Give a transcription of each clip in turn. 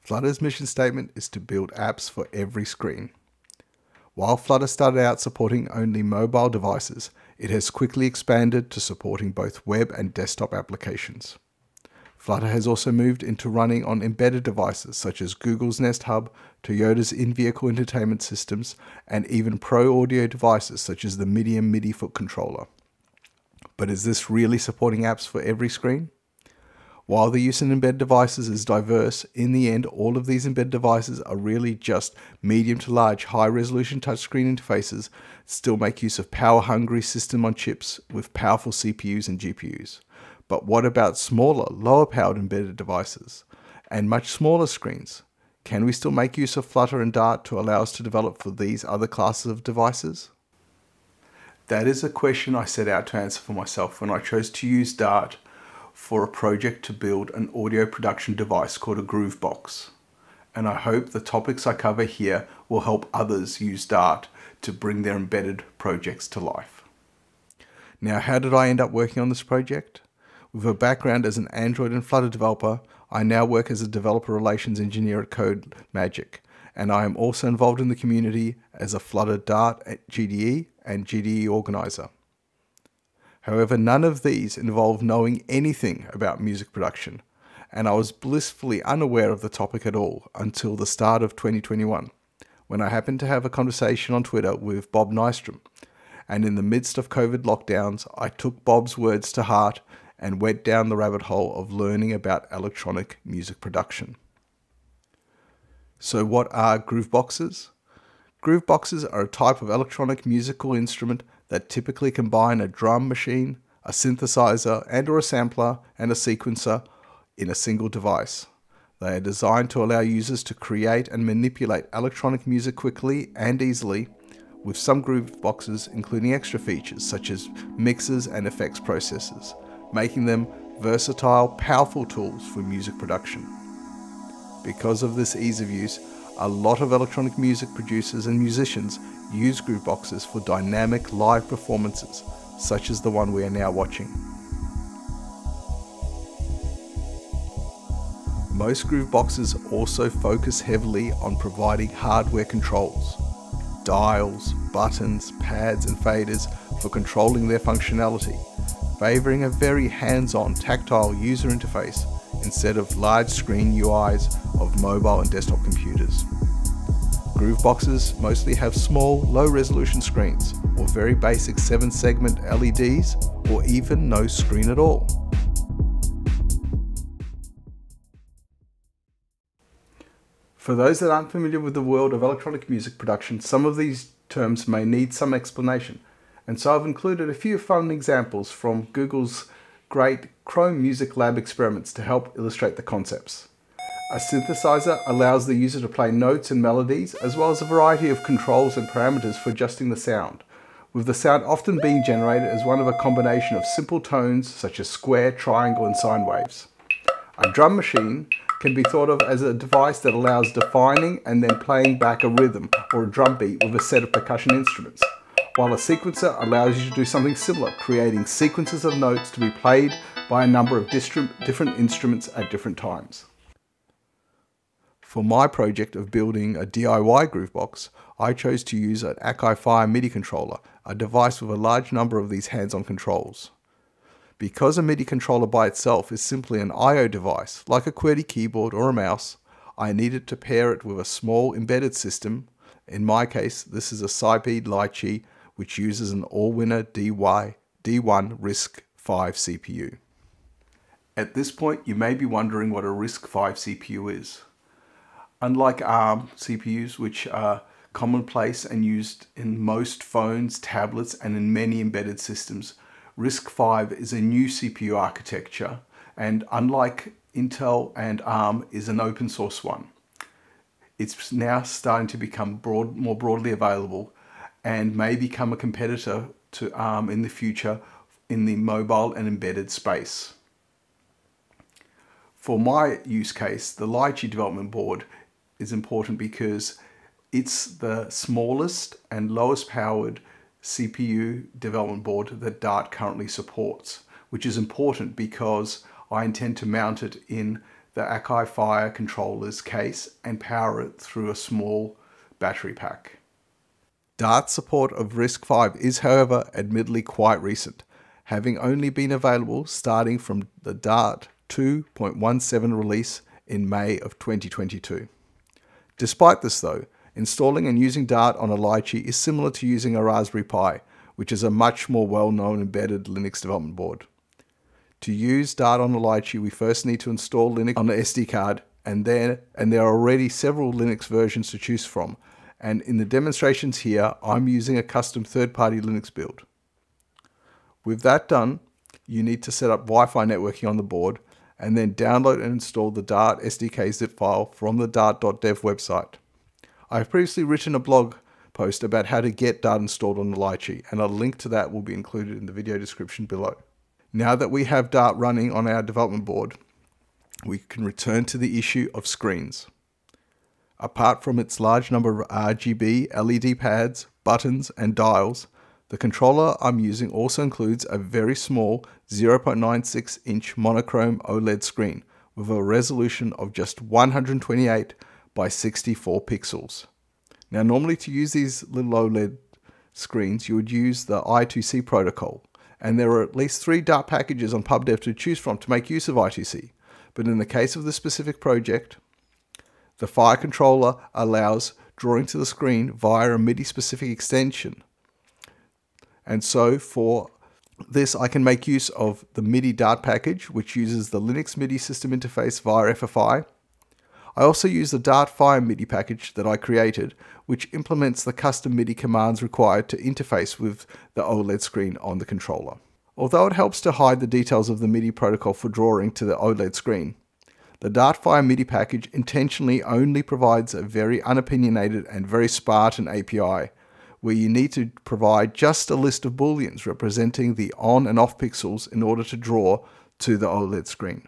Flutter's mission statement is to build apps for every screen. While Flutter started out supporting only mobile devices, it has quickly expanded to supporting both web and desktop applications. Flutter has also moved into running on embedded devices such as Google's Nest Hub, Toyota's in-vehicle entertainment systems, and even pro audio devices such as the Midium MIDI foot controller. But is this really supporting apps for every screen? While the use in embedded devices is diverse, in the end, all of these embedded devices are really just medium to large high resolution touchscreen interfaces still make use of power hungry system on chips with powerful CPUs and GPUs. But what about smaller, lower powered embedded devices and much smaller screens? Can we still make use of Flutter and Dart to allow us to develop for these other classes of devices? That is a question I set out to answer for myself when I chose to use Dart for a project to build an audio production device called a Groovebox. And I hope the topics I cover here will help others use Dart to bring their embedded projects to life. Now, how did I end up working on this project? With a background as an Android and Flutter developer, I now work as a developer relations engineer at Code Magic, and I am also involved in the community as a Flutter Dart at GDE and GDG organizer. However, none of these involve knowing anything about music production, and I was blissfully unaware of the topic at all until the start of 2021, when I happened to have a conversation on Twitter with Bob Nystrom. And in the midst of COVID lockdowns, I took Bob's words to heart and went down the rabbit hole of learning about electronic music production. So, what are groove boxes? Groove boxes are a type of electronic musical instrument that typically combine a drum machine, a synthesizer and or a sampler and a sequencer in a single device. They are designed to allow users to create and manipulate electronic music quickly and easily, with some groove boxes including extra features such as mixers and effects processors making them versatile, powerful tools for music production. Because of this ease of use, a lot of electronic music producers and musicians use grooveboxes for dynamic live performances, such as the one we are now watching. Most grooveboxes also focus heavily on providing hardware controls, dials, buttons, pads and faders for controlling their functionality favouring a very hands-on tactile user interface instead of large screen UIs of mobile and desktop computers. Groove boxes mostly have small, low resolution screens, or very basic 7 segment LEDs, or even no screen at all. For those that aren't familiar with the world of electronic music production, some of these terms may need some explanation, and so I've included a few fun examples from Google's great Chrome Music Lab experiments to help illustrate the concepts. A synthesizer allows the user to play notes and melodies, as well as a variety of controls and parameters for adjusting the sound, with the sound often being generated as one of a combination of simple tones such as square, triangle and sine waves. A drum machine can be thought of as a device that allows defining and then playing back a rhythm or a drum beat with a set of percussion instruments while a sequencer allows you to do something similar, creating sequences of notes to be played by a number of different instruments at different times. For my project of building a DIY Groovebox, I chose to use an Akai Fire MIDI controller, a device with a large number of these hands-on controls. Because a MIDI controller by itself is simply an I.O. device, like a QWERTY keyboard or a mouse, I needed to pair it with a small embedded system. In my case, this is a Sipeed Lichee which uses an Allwinner DY, D1 RISC-V CPU. At this point, you may be wondering what a RISC-V CPU is. Unlike ARM CPUs, which are commonplace and used in most phones, tablets, and in many embedded systems, RISC-V is a new CPU architecture, and unlike Intel and ARM, is an open source one. It's now starting to become broad, more broadly available and may become a competitor to ARM in the future in the mobile and embedded space. For my use case, the Lichee development board is important because it's the smallest and lowest powered CPU development board that Dart currently supports, which is important because I intend to mount it in the Akai Fire controller's case and power it through a small battery pack. Dart support of RISC-V is however admittedly quite recent, having only been available starting from the Dart 2.17 release in May of 2022. Despite this though, installing and using Dart on a Lichee is similar to using a Raspberry Pi, which is a much more well-known embedded Linux development board. To use Dart on a Lichee, we first need to install Linux on the SD card, and then and there are already several Linux versions to choose from. And in the demonstrations here, I'm using a custom third-party Linux build. With that done, you need to set up Wi-Fi networking on the board and then download and install the Dart SDK zip file from the dart.dev website. I have previously written a blog post about how to get Dart installed on the Lichee, and a link to that will be included in the video description below. Now that we have Dart running on our development board, we can return to the issue of screens. Apart from its large number of RGB LED pads, buttons, and dials, the controller I'm using also includes a very small 0.96 inch monochrome OLED screen with a resolution of just 128 by 64 pixels. Now normally to use these little OLED screens you would use the I2C protocol and there are at least three Dart packages on pub.dev to choose from to make use of I2C. But in the case of this specific project, the Fire controller allows drawing to the screen via a MIDI specific extension and so for this, I can make use of the MIDI Dart package, which uses the Linux MIDI system interface via FFI. I also use the Dart Fire MIDI package that I created, which implements the custom MIDI commands required to interface with the OLED screen on the controller. Although it helps to hide the details of the MIDI protocol for drawing to the OLED screen, the Dartfire MIDI package intentionally only provides a very unopinionated and very Spartan API where you need to provide just a list of booleans representing the on and off pixels in order to draw to the OLED screen.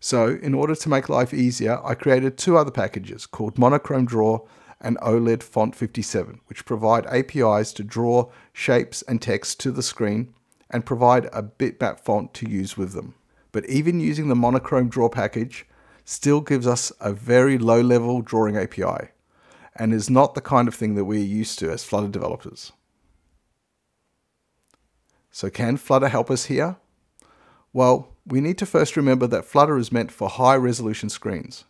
So in order to make life easier, I created two other packages called Monochrome Draw and OLED Font 57, which provide APIs to draw shapes and text to the screen and provide a bitmap font to use with them. But even using the Monochrome Draw package still gives us a very low level drawing API and is not the kind of thing that we're used to as Flutter developers. So can Flutter help us here? Well, we need to first remember that Flutter is meant for high resolution screens,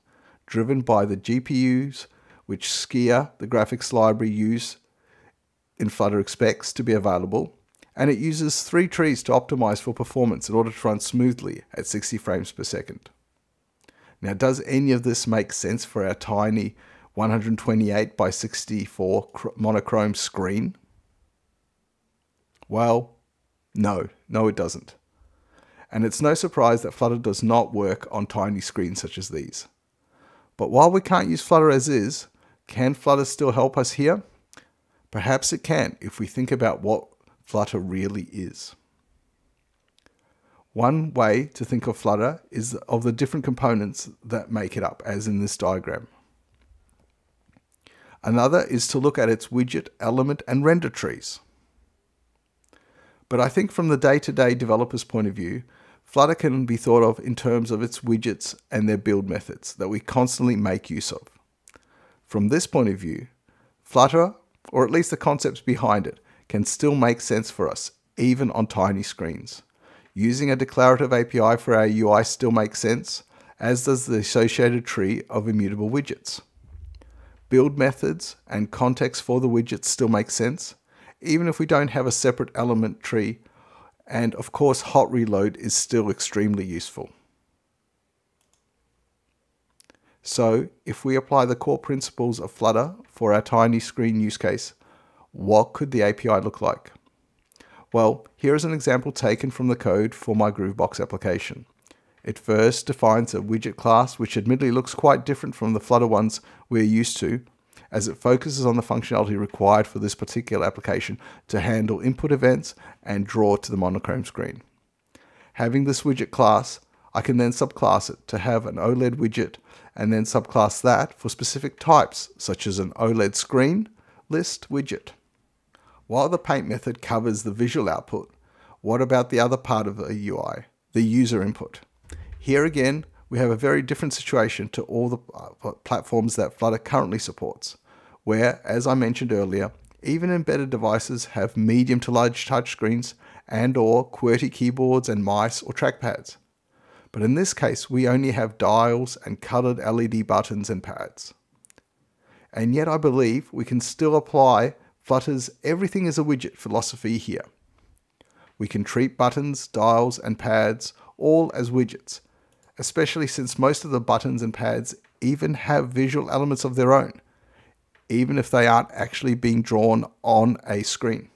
driven by the GPUs which Skia, the graphics library used in Flutter expects to be available, and it uses three trees to optimize for performance in order to run smoothly at 60 frames per second. Now, does any of this make sense for our tiny 128 by 64 monochrome screen? Well, no, no it doesn't. And it's no surprise that Flutter does not work on tiny screens such as these. But while we can't use Flutter as is, can Flutter still help us here? Perhaps it can if we think about what Flutter really is. One way to think of Flutter is of the different components that make it up, as in this diagram. Another is to look at its widget, element, and render trees. But I think from the day-to-day -day developer's point of view, Flutter can be thought of in terms of its widgets and their build methods that we constantly make use of. From this point of view, Flutter, or at least the concepts behind it, can still make sense for us, even on tiny screens. Using a declarative API for our UI still makes sense, as does the associated tree of immutable widgets. Build methods and context for the widgets still make sense, even if we don't have a separate element tree. And of course, hot reload is still extremely useful. So if we apply the core principles of Flutter for our tiny screen use case, what could the API look like? Well, here is an example taken from the code for my Groovebox application. It first defines a widget class, which admittedly looks quite different from the Flutter ones we're used to, as it focuses on the functionality required for this particular application to handle input events and draw to the monochrome screen. Having this widget class, I can then subclass it to have an OLED widget and then subclass that for specific types, such as an OLED screen list widget. While the paint method covers the visual output, what about the other part of the UI, the user input? Here again, we have a very different situation to all the uh, platforms that Flutter currently supports, where, as I mentioned earlier, even embedded devices have medium to large touchscreens and or QWERTY keyboards and mice or trackpads. But in this case, we only have dials and colored LED buttons and pads. And yet I believe we can still apply Flutter's everything is a widget philosophy here. We can treat buttons, dials, and pads all as widgets, especially since most of the buttons and pads even have visual elements of their own, even if they aren't actually being drawn on a screen.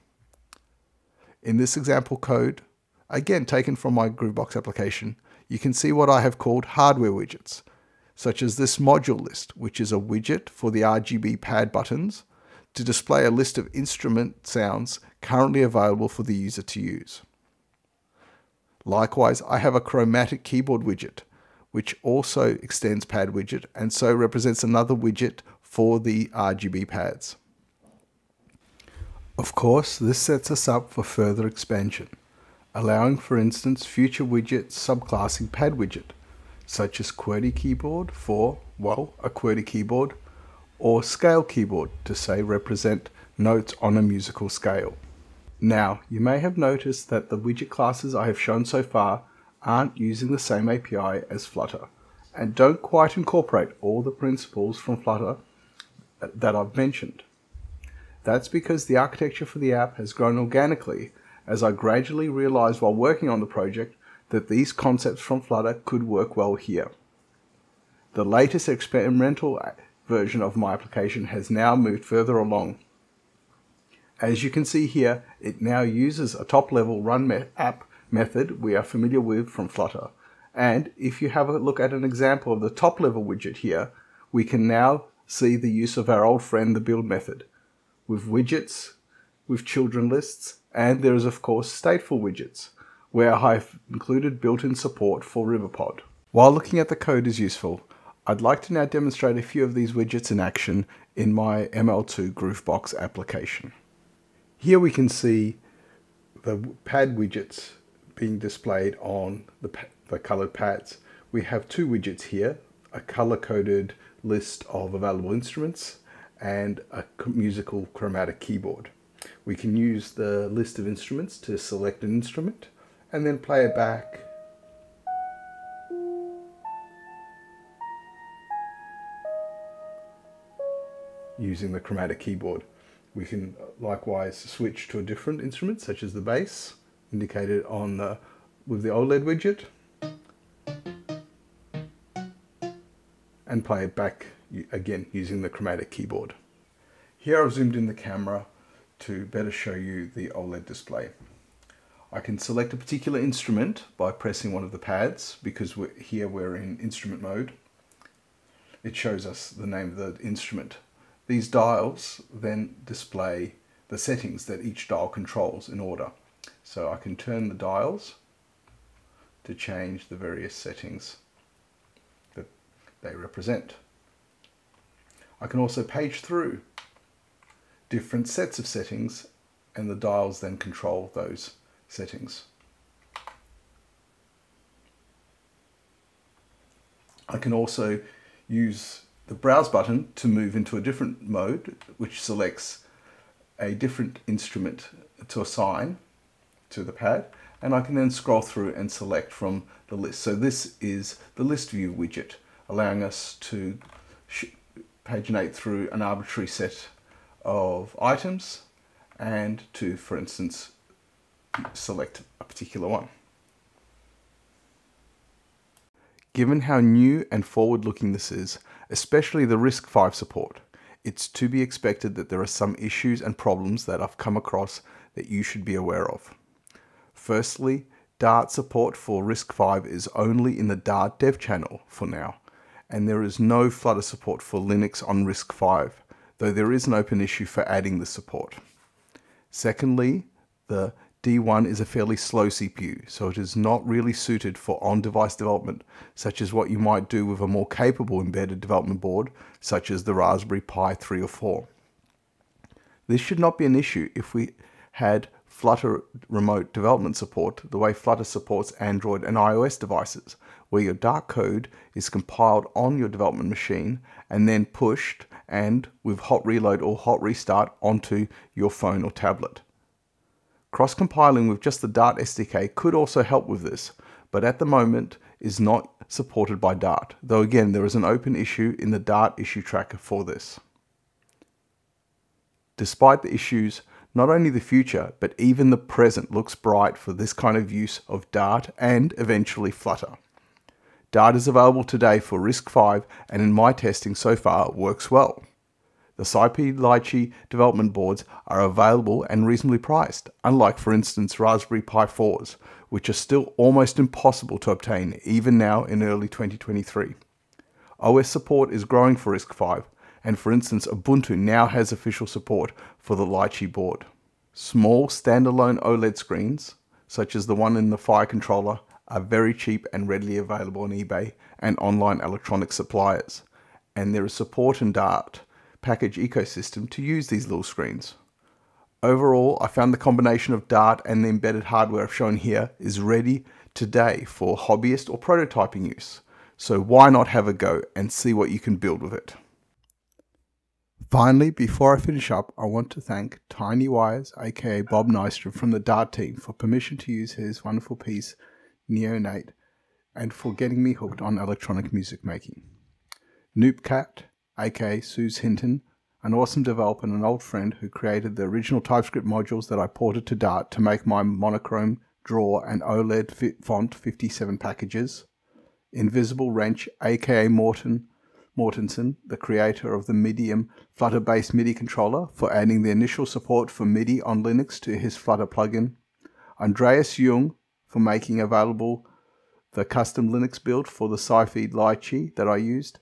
In this example code, again taken from my Groovebox application, you can see what I have called hardware widgets, such as this module list, which is a widget for the RGB pad buttons to display a list of instrument sounds currently available for the user to use. Likewise, I have a chromatic keyboard widget, which also extends pad widget and so represents another widget for the RGB pads. Of course, this sets us up for further expansion, allowing for instance future widgets subclassing pad widget, such as QWERTY keyboard for, well, a QWERTY keyboard, or scale keyboard to say represent notes on a musical scale. Now, you may have noticed that the widget classes I have shown so far aren't using the same API as Flutter and don't quite incorporate all the principles from Flutter that I've mentioned. That's because the architecture for the app has grown organically as I gradually realized while working on the project that these concepts from Flutter could work well here. The latest experimental version of my application has now moved further along. As you can see here, it now uses a top-level run me app method we are familiar with from Flutter. And if you have a look at an example of the top-level widget here, we can now see the use of our old friend the build method with widgets, with children lists, and there is of course stateful widgets, where I've included built-in support for Riverpod. While looking at the code is useful, I'd like to now demonstrate a few of these widgets in action in my ML2 Groovebox application. Here we can see the pad widgets being displayed on the, the colored pads. We have two widgets here, a color-coded list of available instruments and a musical chromatic keyboard. We can use the list of instruments to select an instrument and then play it back using the chromatic keyboard. We can uh, likewise switch to a different instrument such as the bass indicated on the with the OLED widget and play it back again using the chromatic keyboard. Here I've zoomed in the camera to better show you the OLED display. I can select a particular instrument by pressing one of the pads because we're, here we're in instrument mode. It shows us the name of the instrument. These dials then display the settings that each dial controls in order. So I can turn the dials to change the various settings that they represent. I can also page through different sets of settings and the dials then control those settings. I can also use the browse button to move into a different mode which selects a different instrument to assign to the pad and I can then scroll through and select from the list. So this is the list view widget allowing us to paginate through an arbitrary set of items and to, for instance, select a particular one. Given how new and forward-looking this is, especially the RISC-V support, it's to be expected that there are some issues and problems that I've come across that you should be aware of. Firstly, Dart support for RISC-V is only in the Dart dev channel for now, and there is no Flutter support for Linux on RISC-V, though there is an open issue for adding the support. Secondly, the D1 is a fairly slow CPU, so it is not really suited for on-device development, such as what you might do with a more capable embedded development board, such as the Raspberry Pi 3 or 4. This should not be an issue if we had Flutter remote development support the way Flutter supports Android and iOS devices, where your Dart code is compiled on your development machine and then pushed and with hot reload or hot restart onto your phone or tablet. Cross-compiling with just the Dart SDK could also help with this, but at the moment is not supported by Dart, though again there is an open issue in the Dart issue tracker for this. Despite the issues, not only the future, but even the present looks bright for this kind of use of Dart and eventually Flutter. Dart is available today for RISC-V and in my testing so far works well. The Sipeed Lichee development boards are available and reasonably priced, unlike for instance Raspberry Pi 4s, which are still almost impossible to obtain even now in early 2023. OS support is growing for RISC-V, and for instance Ubuntu now has official support for the Lichee board. Small standalone OLED screens, such as the one in the Fire controller, are very cheap and readily available on eBay and online electronic suppliers, and there is support in Dart package ecosystem to use these little screens. Overall, I found the combination of Dart and the embedded hardware I've shown here is ready today for hobbyist or prototyping use. So why not have a go and see what you can build with it. Finally, before I finish up, I want to thank Tiny Wires, aka Bob Nystrom from the Dart team for permission to use his wonderful piece, Neonate, and for getting me hooked on electronic music making. noopkat, aka Suze Hinton, an awesome developer and an old friend who created the original TypeScript modules that I ported to Dart to make my monochrome, draw, and OLED font 57 packages. Invisible Wrench, aka Morten Mortensen, the creator of the Medium Flutter-based MIDI controller, for adding the initial support for MIDI on Linux to his Flutter plugin. Andreas Jung for making available the custom Linux build for the Sipeed Lichee that I used.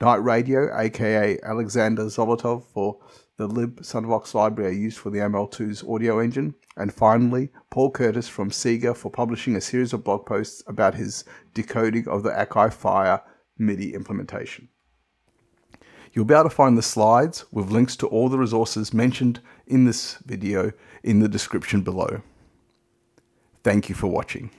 Night Radio, aka Alexander Zolotov, for the LibSunvox library I used for the ML2's audio engine. And finally, Paul Curtis from SEGGER for publishing a series of blog posts about his decoding of the Akai Fire MIDI implementation. You'll be able to find the slides with links to all the resources mentioned in this video in the description below. Thank you for watching.